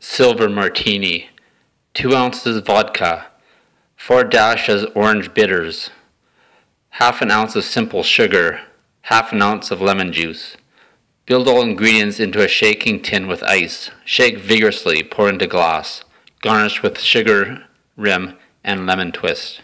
silver martini, 2 ounces vodka, 4 dashes orange bitters, half an ounce of simple sugar, half an ounce of lemon juice. Build all ingredients into a shaking tin with ice. Shake vigorously, pour into glass. Garnish with sugar rim and lemon twist.